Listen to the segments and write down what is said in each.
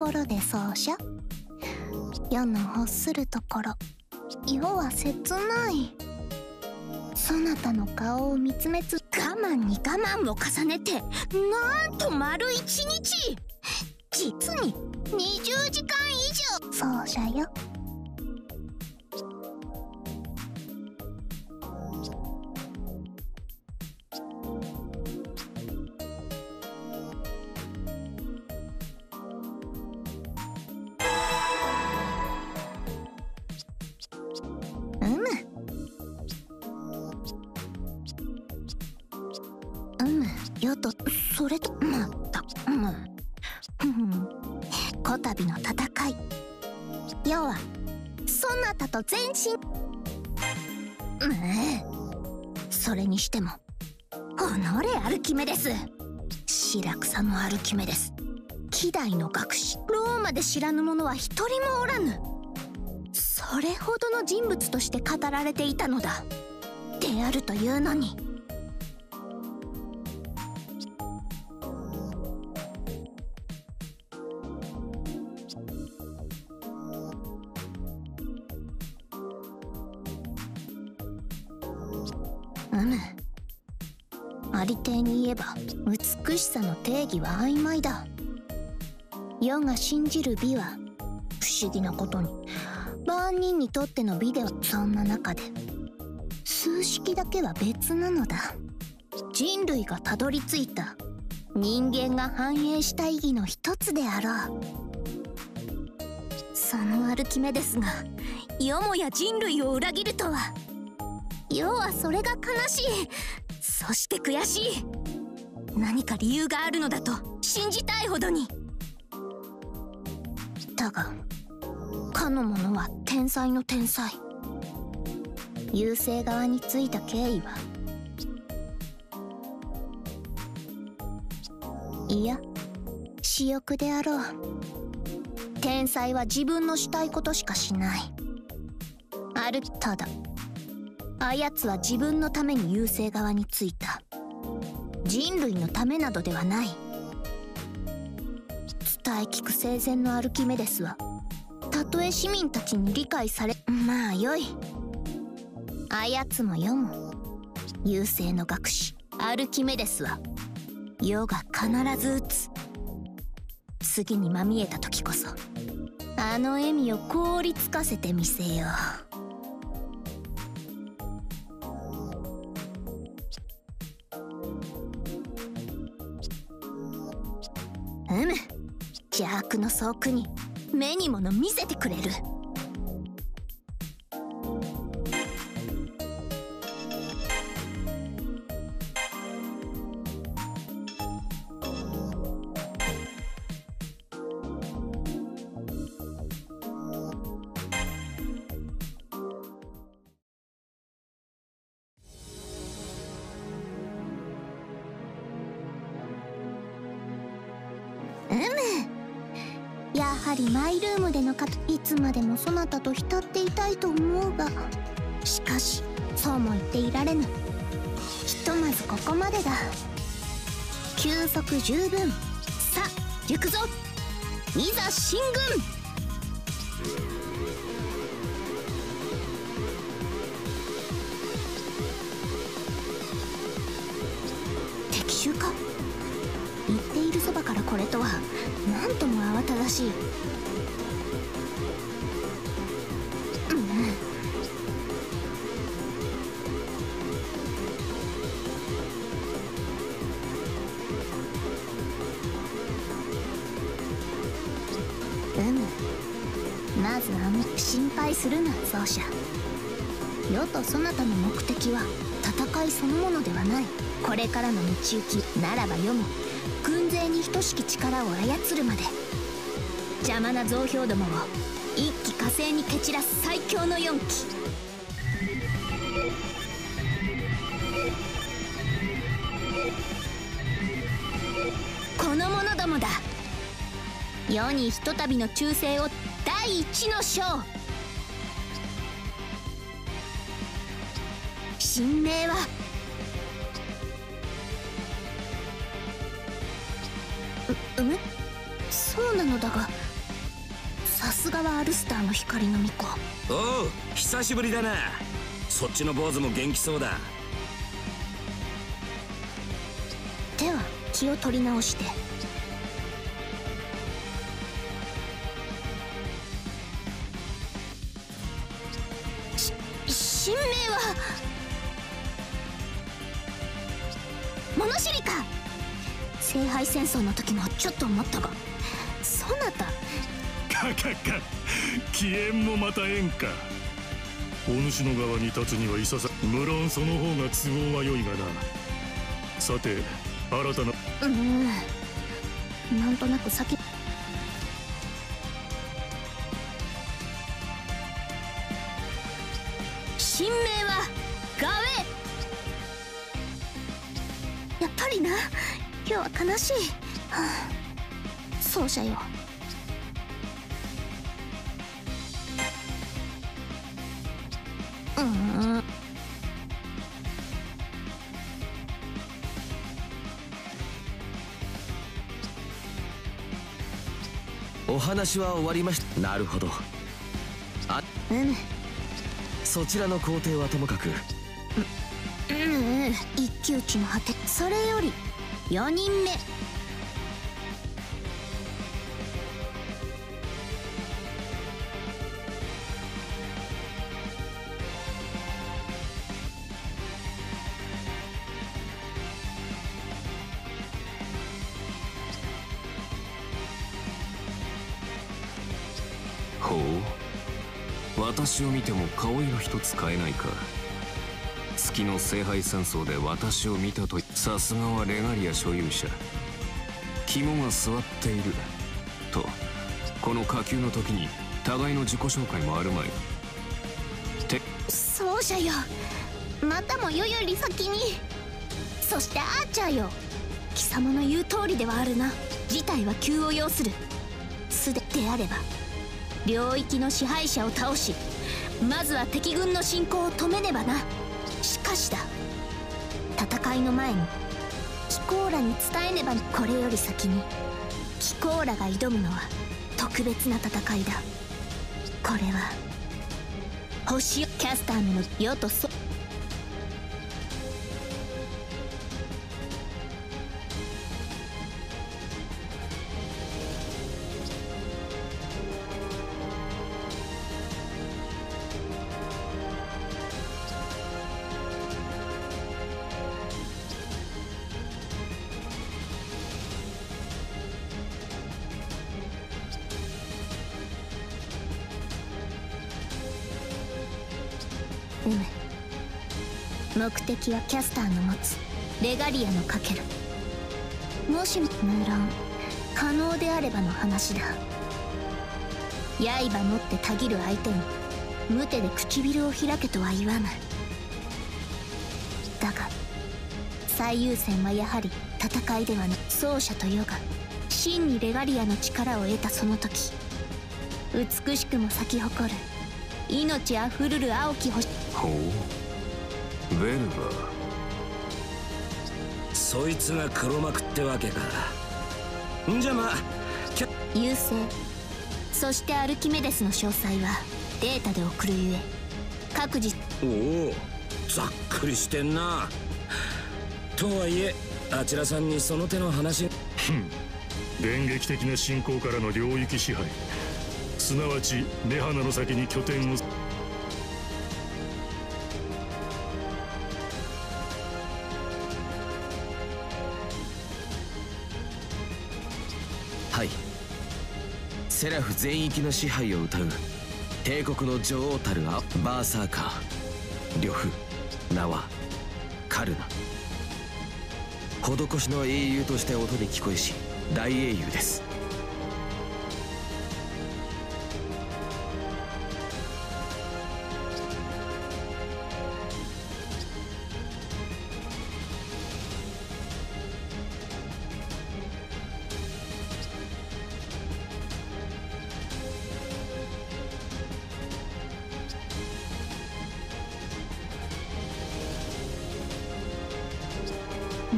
ころでそうしょ世の欲するところ。世は切ない。そなたの顔を見つめつ我慢に我慢を重ねてなんと丸一日。実に20時間以上。そうじゃよ。アルキメデス希代の学士。ローマで知らぬ者は一人もおらぬ。それほどの人物として語られていたのだ。であるというのに。ありてに言えば美しさの定義は曖昧だ。世が信じる美は不思議なことに。万人にとっての美ではそんな中で数式だけは別なのだ。人類がたどり着いた。人間が繁栄した意義の一つであろう。その歩き目ですがよもや人類を裏切るとは。世はそれが悲しい。そして悔しい。何か理由があるのだと信じたいほどに。だがかの者は天才の天才。優勢側についた経緯はいや私欲であろう。天才は自分のしたいことしかしない。あるただあやつは自分のために優勢側についた。人類のためなどではない。伝え聞く生前のアルキメデスはたとえ市民たちに理解されまあよい。あやつも世も。優勢の学士アルキメデスは世が必ず打つ。次にまみえた時こそあの笑みを凍りつかせてみせよう。の倉庫に目にもの見せてくれる。十分。さあ行くぞ。いざ進軍。うむまずあみ心配するな奏者世とそなたの目的は戦いそのものではない。これからの道行きならば世も軍勢に等しき力を操るまで。邪魔な増票どもを一気火星に蹴散らす最強の4機世にひとたびの忠誠を第一の章神明はううむそうなのだが。川アルスターの光の巫女おう久しぶりだな。そっちの坊主も元気そうだ。では気を取り直して争の時もちょっと思ったがそなた。かかか。気縁もまた縁か。お主の側に立つにはいささ無論その方が都合が良いがな。さて新たな。うん。なんとなく先しい、はあ、そうじゃよ。うん。お話は終わりましたなるほど。あうん。そちらの工程はともかく。うん。一騎打ちの果て。それより4人目。ほう。私を見ても顔色一つ変えないか。月の聖杯戦争で私を見たとさすがはレガリア所有者。肝が据わっている。とこの下級の時に互いの自己紹介もあるまい。ってそうじゃよ。またもよより先に。そしてアーチャーよ。貴様の言う通りではあるな。事態は急を要する。すでであれば領域の支配者を倒しまずは敵軍の侵攻を止めねばな。かしだ戦いの前にキコーラに伝えねばこれより先にキコーラが挑むのは特別な戦いだ。これは星キャスターの世とそ目的はキャスターの持つレガリアのかける。もしも無論可能であればの話だ。刃持ってたぎる相手に無手で唇を開けとは言わぬだが最優先はやはり戦いではなく奏者と世が真にレガリアの力を得たその時美しくも咲き誇る命あふるる青き星。ほう。ベルバそいつが黒幕ってわけか。んじゃまあキャ優勢。そしてアルキメデスの詳細はデータで送るゆえ。各自。おおざっくりしてんな。とはいえあちらさんにその手の話。電撃的な侵攻からの領域支配。すなわちネハナの先に拠点をセラフ全域の支配を謳う帝国の女王たるアバーサーカー呂布名はカルナ。施しの英雄として音で聞こえし大英雄です。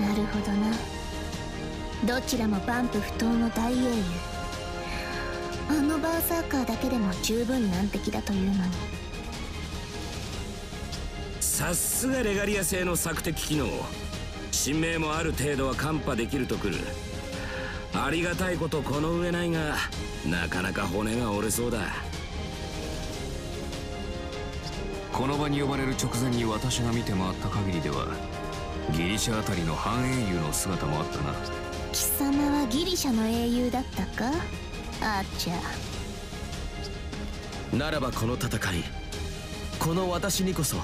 なるほどな。どちらも万夫不当の大英雄。あのバーサーカーだけでも十分難敵だというのに。さすがレガリア製の索敵機能。新名もある程度はカンパできるとくる。ありがたいことこの上ないがなかなか骨が折れそうだ。この場に呼ばれる直前に私が見て回った限りではギリシャあたりの半英雄の姿もあったな。貴様はギリシャの英雄だったか？あーちゃ。ならばこの戦いこの私にこそ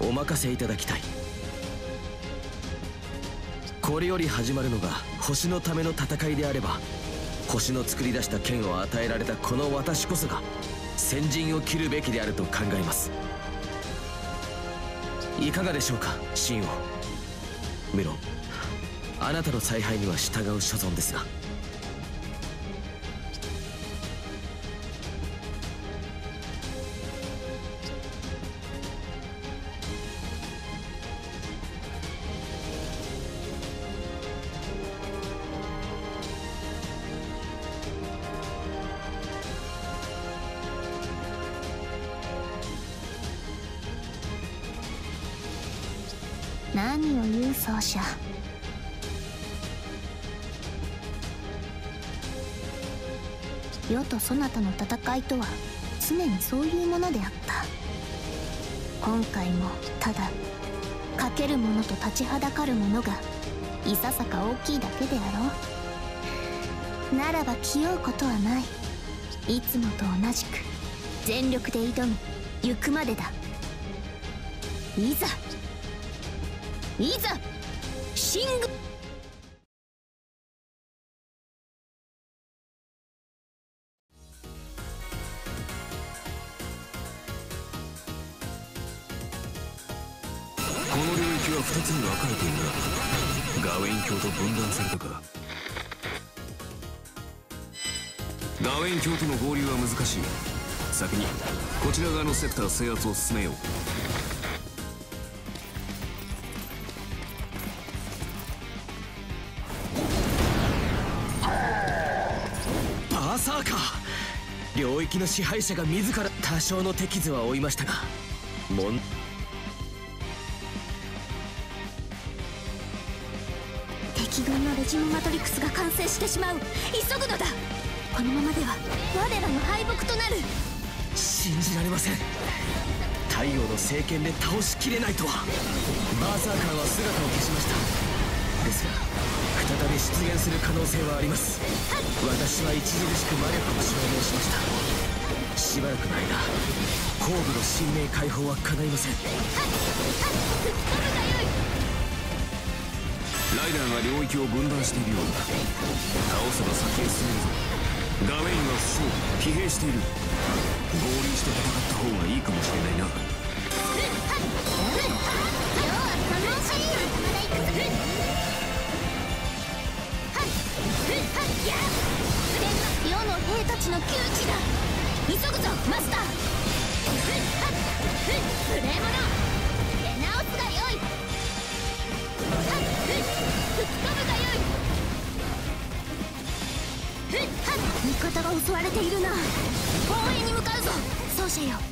お任せいただきたい。これより始まるのが星のための戦いであれば星の作り出した剣を与えられたこの私こそが先陣を切るべきであると考えます。いかがでしょうか秦王無論あなたの采配には従う所存ですが。何を言う奏者世とそなたの戦いとは常にそういうものであった。今回もただかける者と立ちはだかる者がいささか大きいだけであろう。ならば気負うことはない。いつもと同じく全力で挑み行くまでだ。いざいざシング。この領域は2つに分かれているがガウェイン教と分断されたかガウェイン教との合流は難しい。先にこちら側のセクター制圧を進めよう。ー領域の支配者が自ら多少の手傷は負いましたがもん。敵軍のレジムマトリクスが完成してしまう。急ぐのだ。このままでは我らの敗北となる。信じられません。太陽の聖剣で倒しきれないとは。バーサーカーは姿を消しました。ですが再び出現する可能性はあります。私は著しく魔力を証明しました。しばらくの間後部の神明解放は叶いません。ライダーが領域を分断しているようだ。倒せば先へ進めるぞ。ガウェインは負傷。疲弊している。合流して戦った方がいいかもしれないな。世の兵たちの窮地だ。急ぐぞマスター。無礼者出直すがよい。吹き飛ぶがよい。味方が襲われているな防衛に向かうぞ奏者よ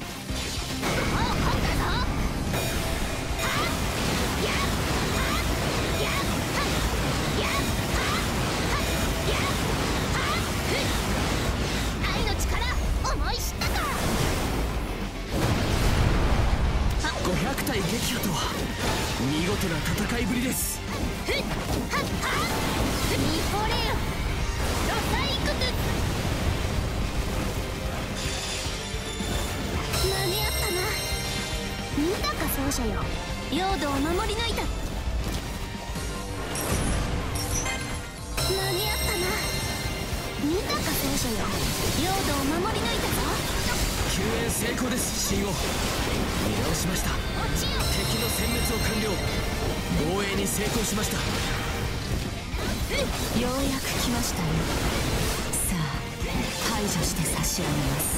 よ。領土を守り抜いた。間に合ったな。見たか奏者よ。領土を守り抜いたぞ。救援成功です神王。見直しました。敵の殲滅を完了。防衛に成功しました。ようやく来ましたね。さあ排除して差し上げます。ラ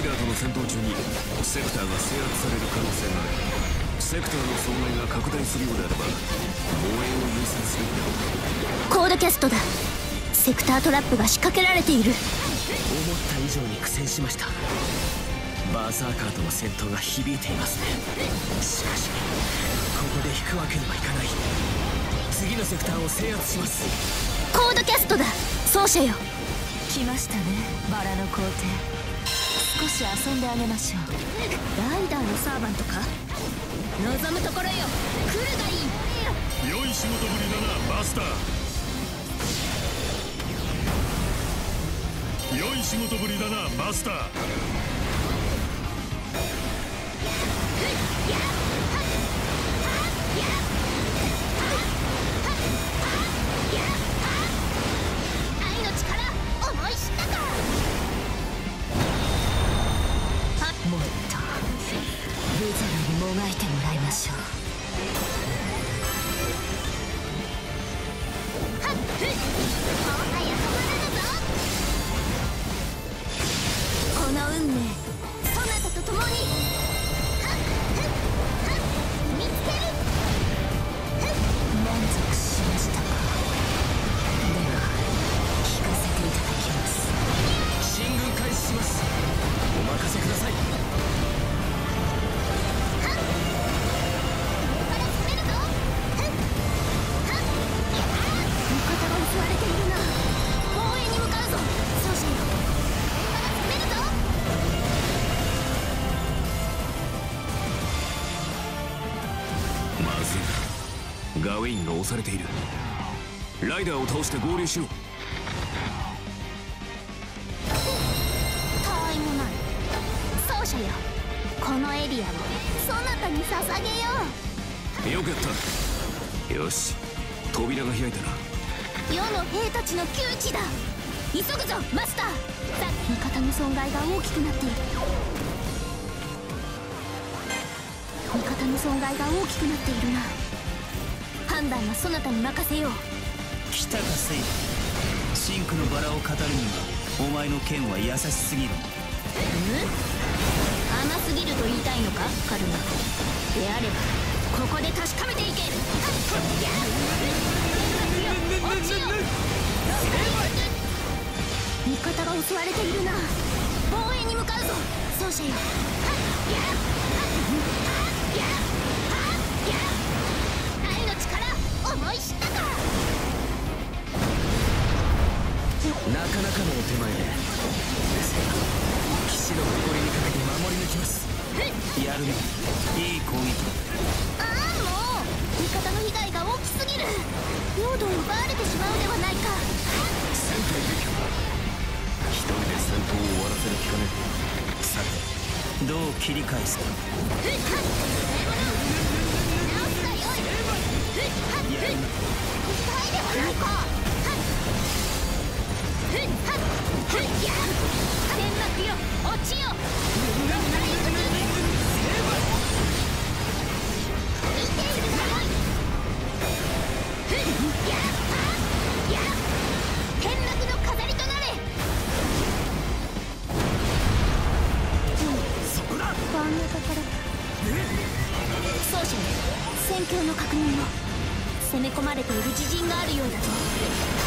イダーとの戦闘中にセクターが制圧される可能性がある。セクターの損害が拡大するようであれば防衛を優先すべきだ。ろうコードキャストだ。セクタートラップが仕掛けられている。った以上に苦戦しましたバーサーカーとの戦闘が響いていますね。しかしここで引くわけにはいかない。次のセクターを制圧します。コードキャストだ。奏者よ来ましたね。バラの皇帝少し遊んであげましょう。ライダーのサーバントか？望むところよ。来るがいい。良い仕事ぶりだなマスター。良い仕事ぶりだなマスター。愛がいてもらいましょう。インが押されている。ライダーを倒して合流しろたわいもない。奏者よ。このエリアをそなたに捧げよよくやった。よし扉が開いたな。う世の兵たちの窮地だ。急ぐぞマスター。さ味方の損害が大きくなっている。味方の損害が大きくなっているな判断はそなたに任せよう。来たかセイシンクのバラを語るにはお前の剣は優しすぎる。甘すぎると言いたいのかカルマであればここで確かめていけ味方が襲われているな防衛に向かうぞ奏者よなかなかのお手前で。ですが騎士の誇りにかけて守り抜きます。やるねいい攻撃ああもう味方の被害が大きすぎる。領土を奪われてしまうではないか。戦隊撃破一人で戦闘を終わらせる気かね？さてどう切り返すか。直すがよい。ふっはっふっ痛いではな いか戦況の確認を攻め込まれている自陣があるようだぞ。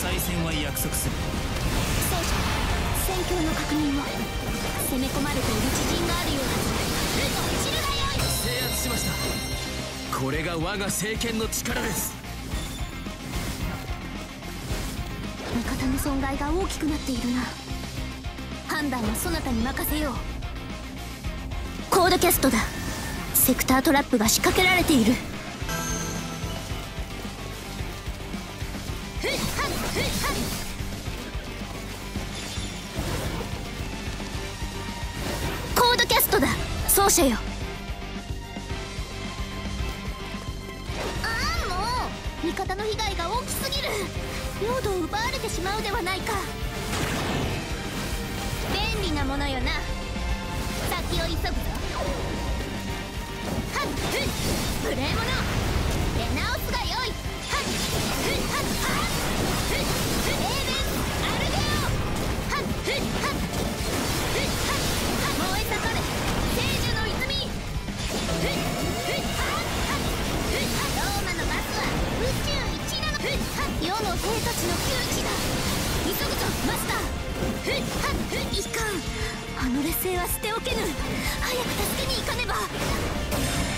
再戦は約束する奏者戦況の確認を。攻め込まれている自陣があるようだ。ぞ落ちるがよい。制圧しました。これが我が聖剣の力です。の損害が大きくなっているな。判断はそなたに任せよう。コードキャストだ。セクタートラップが仕掛けられている。コードキャストだ。奏者よああもう。味方の被害が大きすぎる。領土を奪われてしまうではないか。便利なものよな。先を急ぐぞ。はっふっ無礼者。出直すがよい。はっふっはっはっふっふっエーベンアルデオはっふっはっふっはっ燃え盛れ聖樹の泉ふっふっはっはっふっローマのバスは宇宙一なのふっ世の兵たちの窮地だ。急ぐぞマスター。ふっはっふいかんあの劣勢は捨ておけぬ。早く助けに行かねば。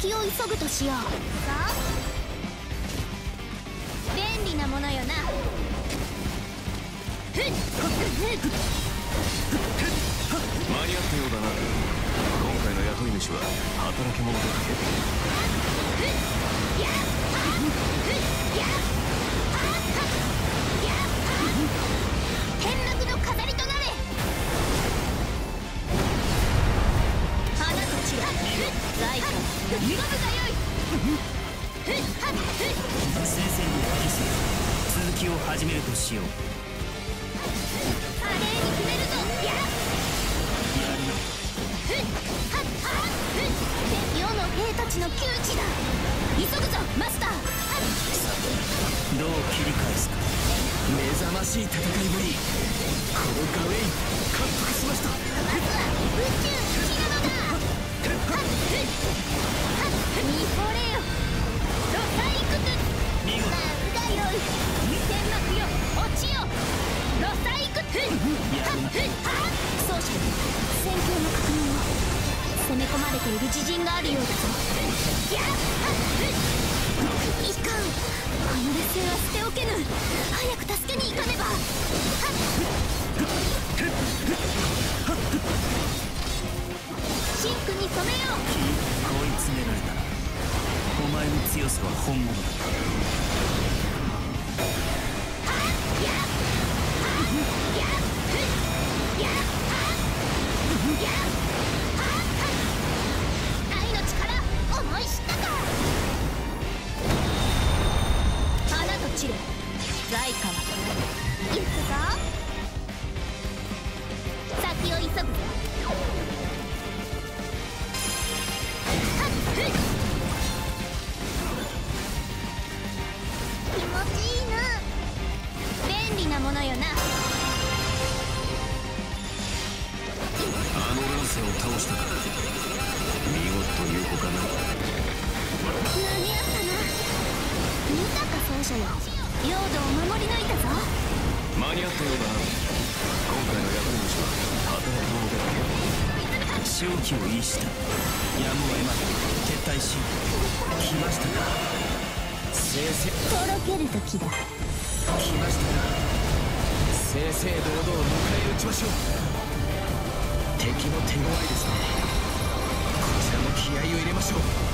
先を急ぐとしようさ便利なものよな。間に合っ。たようだな今回の雇い主は働き者だけやっ。 주십시오. ている自陣があるようだぞやっいかんこの劣勢は捨ておけぬ早く助けに行かねばシンクに止めよう追い詰められたお前の強さは本物だはっやっ正々堂々迎え撃ちましょう敵も手強いですね。こちらも気合を入れましょう。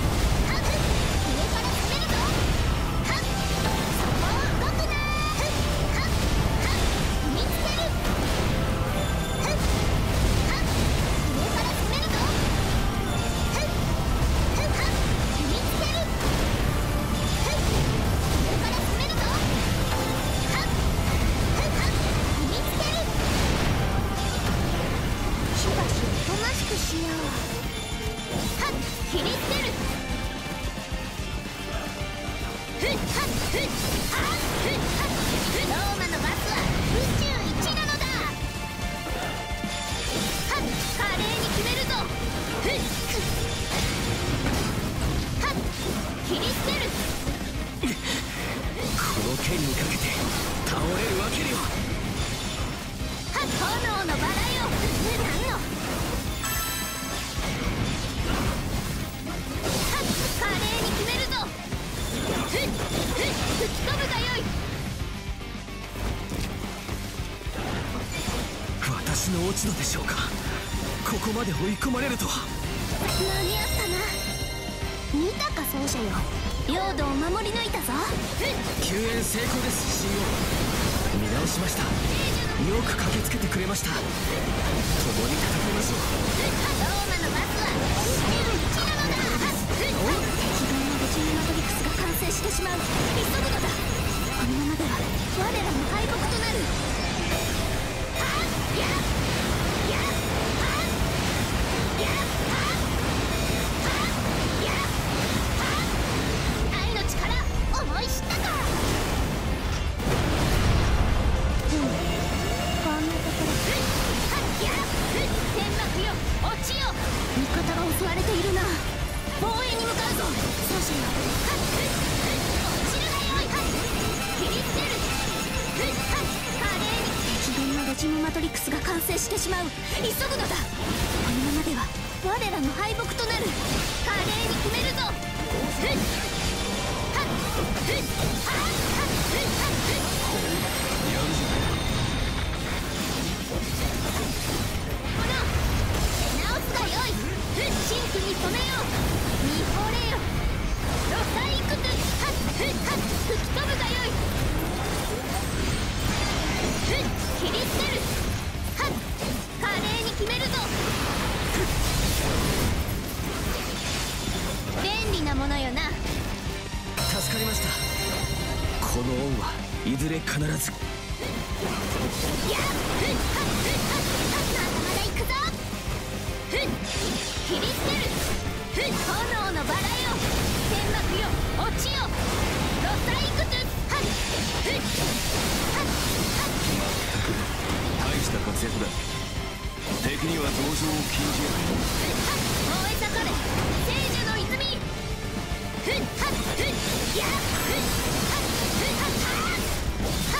まれるとは。間に合ったな。見たか奏者よ。領土を守り抜いたぞ。救援成功です新王見直しました。よく駆けつけてくれました。共に戦いましょう。ローマのバスは敵軍の無人マトリックスが完成してしまう。急ぐのだ。このままでは我らの敗北となる。はっやってるふっ炎のバラよ天幕よ落ちよロサイクトゥはっふっはっはっ大した活躍だ敵には同情を禁じや燃え盛れ聖樹の泉ふっはっふっやっふっ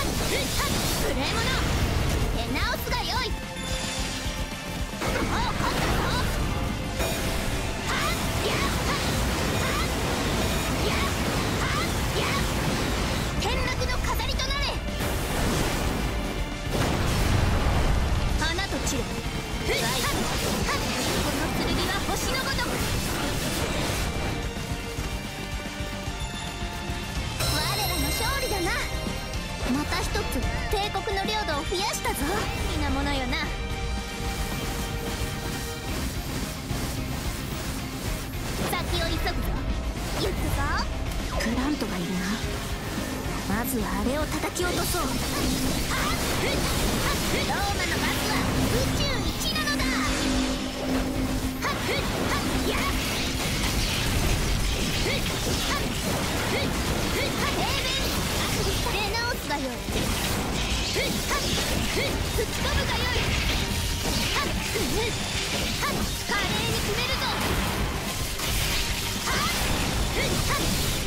無礼者ぞプラントがいるな。まずはあれを叩き落とそうはっふっはっふローマのバスは宇宙一なのだはっふっはっやっふっはっふっふっはっ平弁出直すがよいふっはっふっ吹き飛ぶがよいはっふっはっ華麗に決めるぞはっふっはっ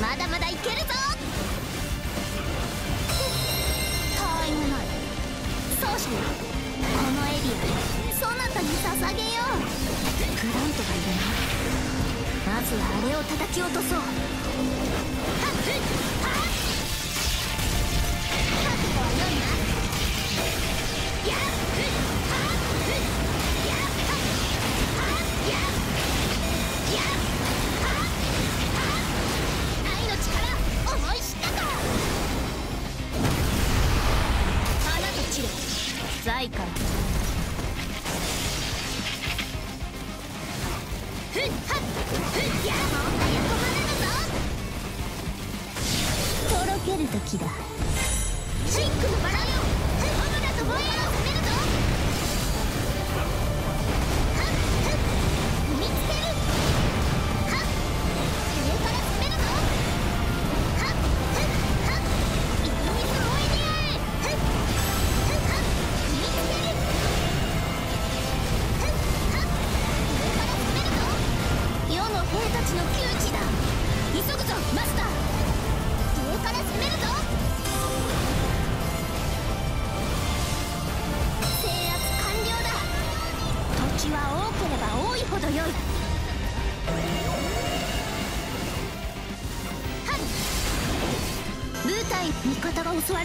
まだまだいけるぞタイムナイそうしようこのエリアそなたに捧げようプラントがいるな。まずはあれを叩き落とそう。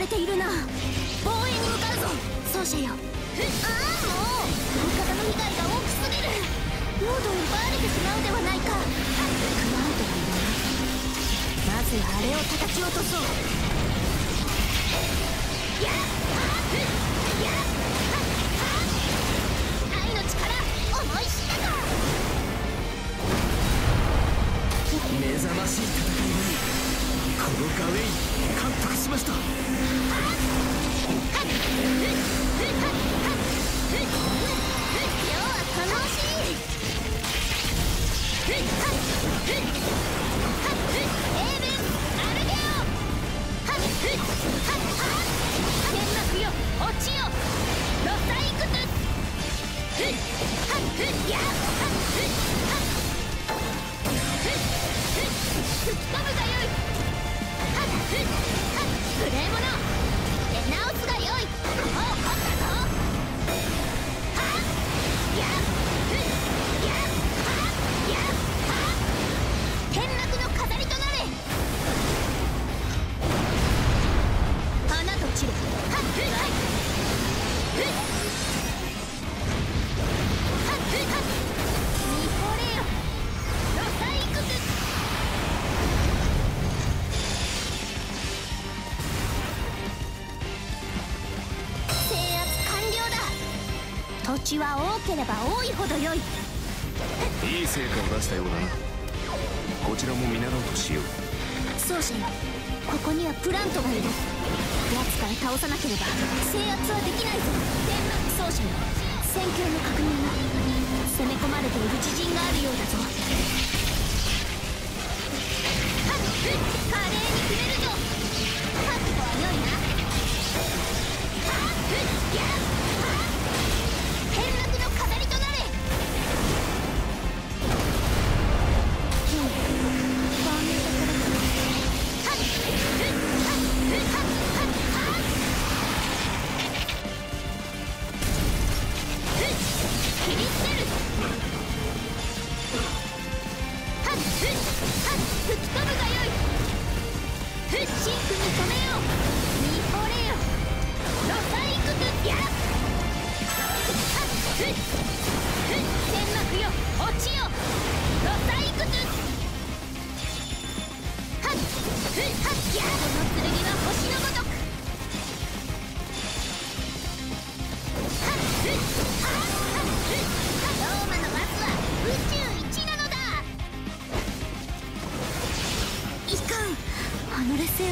れているな。防衛に向かうぞ。奏者よ。ああもう味方の被害が大きすぎる。を奪われてしまうではないか。クマウトまずあれを叩き落とそう。やっはっはっはっ愛の力思い知ったか。目覚ましい戦いにこのガウェイ感服しました。だ土地は多ければ多いほど良い。いい成果を出したようだな。こちらも見習おうとしよう。奏者よここにはプラントがいる。奴から倒さなければ制圧はできないぞ。奏者よ戦況の確認は攻め込まれている自陣があるようだぞ。華麗に決めるぞ。覚悟は良いな。は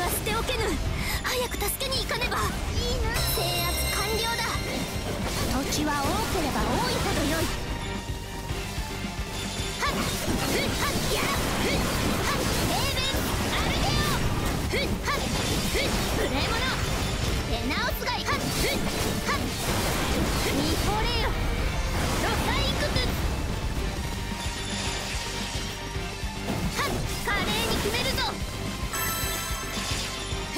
は捨ておけぬ。早く助けに行かねば。いいな。制圧完了だ。土地は多ければ多いほど良い。はっ。ふっ。はっ。やふっ。はっ。平弁アルデオふっ。はっ。ふっ。無礼者出直すがいはっ。ふっ。はっ。見惚れよロサイクスはっ。華麗に決めるぞ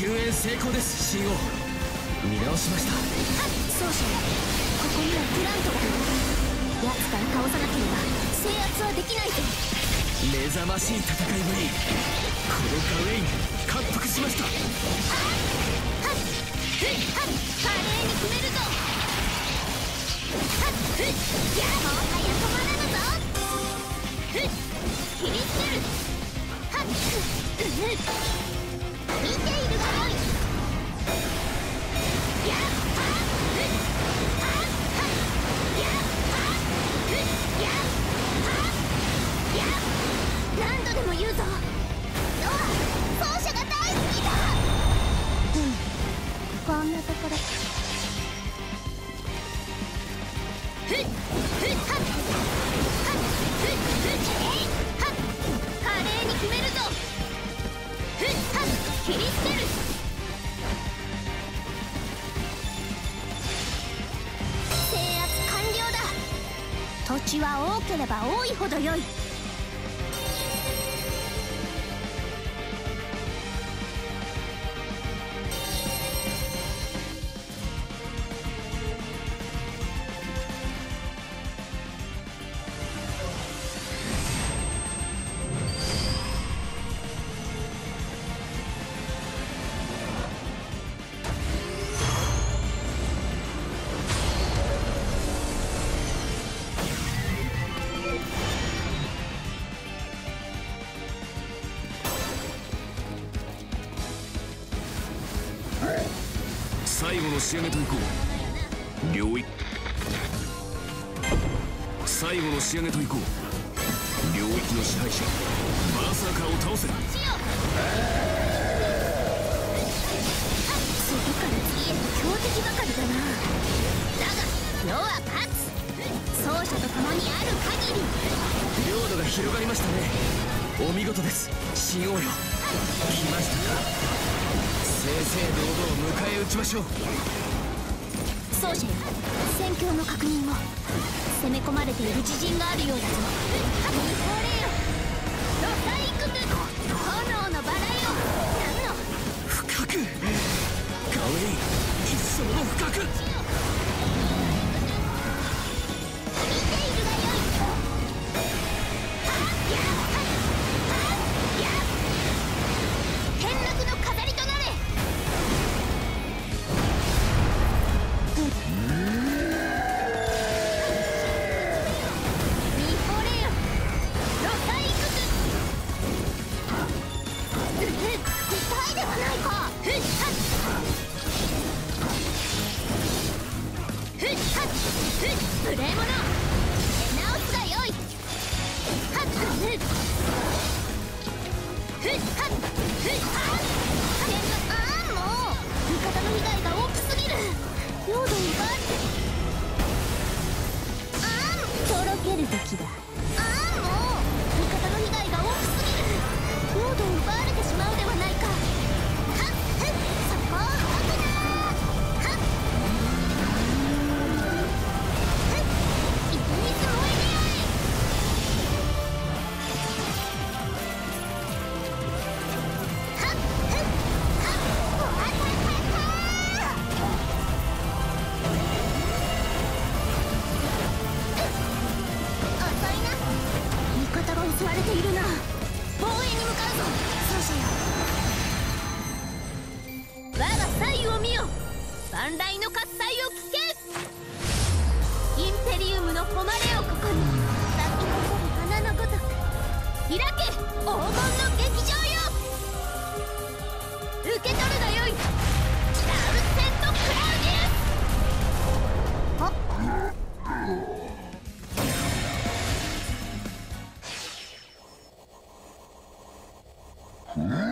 救援成功です新王見直しました。奏者ここにはプラントが。奴から倒さなければ制圧はできない。ぞ目覚ましい戦いぶり。このガウェイン感服しました。はっふっはっ華麗に決めるぞはっふっやもはや止まらぬぞふっ切り捨てるはっうぬ見ている何度でも言うぞ奏者が大好きだこんなところ。ば多いほど良い。最後の仕上げといこう。領域。最後の仕上げといこう。領域の支配者。バーサーカーを倒せ。しよう次から次へと強敵ばかりだな。だが世は勝つ。奏者と共にある限り。領土が広がりましたね。お見事です。新王よ。来ましたか正々堂々迎え撃ちましょう。奏者よ戦況の確認を攻め込まれている自陣があるようだぞ。これよロサイクク炎のバラよ。何の？深く。ガウェイ一層の深く無礼者出直すがよいはっふっふっはっふっはっああも味方の被害が大きすぎる領土奪われてあとろける時だい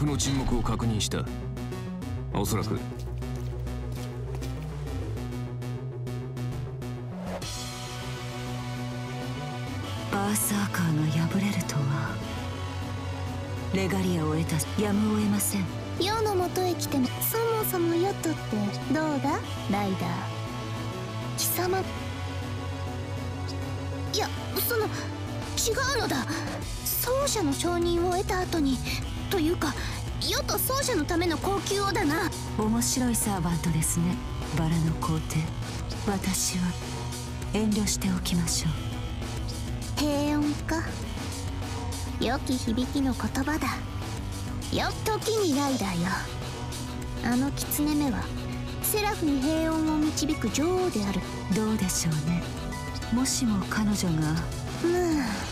呂布の沈黙を確認した。おそらく。バーサーカーが敗れるとは。レガリアを得た。やむを得ません。世の元へ来てもそもそもヨットってどうだ？ライダー。貴様。いやその違うのだ。奏者の承認を得た後にというか世と奏者のための高級をだな。面白いサーバントですね。バラの皇帝私は遠慮しておきましょう。平穏か。良き響きの言葉だ。よ時にライダーよ。あの狐目はセラフに平穏を導く女王である。どうでしょうね。もしも彼女が。うん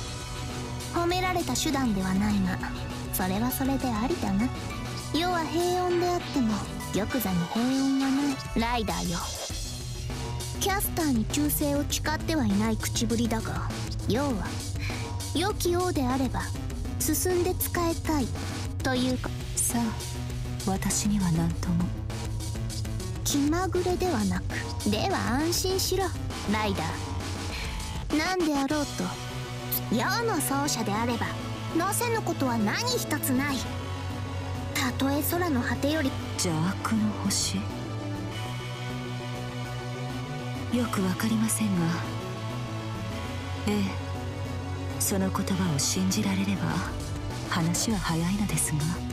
褒められた手段ではないがそれはそれでありだな世は平穏であっても玉座に平穏はない。ライダーよ。キャスターに忠誠を誓ってはいない口ぶりだが要は良き王であれば進んで仕えたいというか。さあ私には何とも。気まぐれではなくでは安心しろライダー。何であろうと世の奏者であれば乗せぬことは何一つないたとえ空の果てより。邪悪の星。よくわかりませんが。ええ。その言葉を信じられれば話は早いのですが。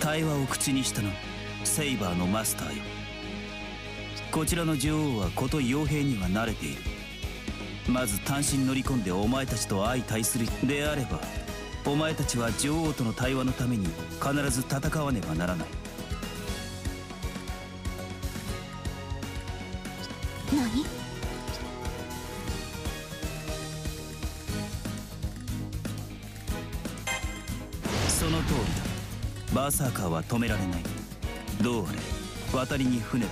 対話を口にしたなセイバーのマスターよ。こちらの女王はこと傭兵には慣れている。まず単身乗り込んでお前たちと相対するであればお前たちは女王との対話のために必ず戦わねばならない。何？その通りだ。バーサーカーは止められない。どうあれ渡りに船だ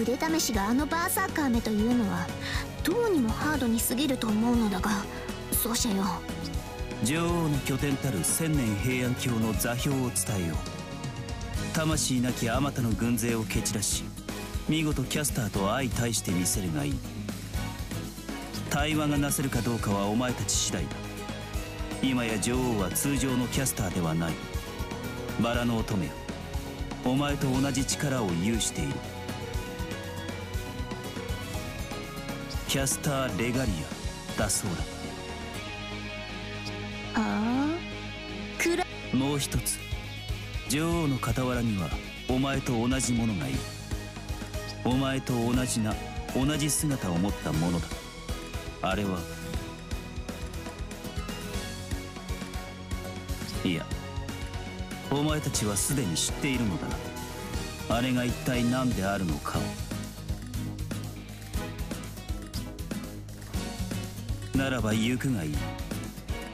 腕試しがあのバーサーカーめというのはどうにもハードに過ぎると思うのだが奏者よ女王の拠点たる千年平安京の座標を伝えよう。魂なきあまたの軍勢を蹴散らし見事キャスターと相対してみせるがいい。対話がなせるかどうかはお前たち次第だ。今や女王は通常のキャスターではない。バラの乙女。よお前と同じ力を有している。キャスター・レガリアだそうだ。ああくらもう一つ。女王の傍らにはお前と同じものがいる。お前と同じな同じ姿を持ったものだ。あれはいやお前たちはすでに知っているのだな。あれが一体何であるのかをならば行くがいい。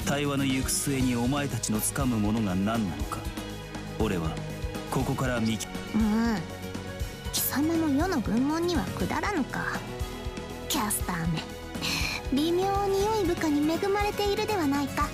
対話の行く末にお前たちのつかむものが何なのか。俺はここから見きうん。貴様の世の文門にはくだらぬか。キャスターめ。微妙に良い部下に恵まれているではないか。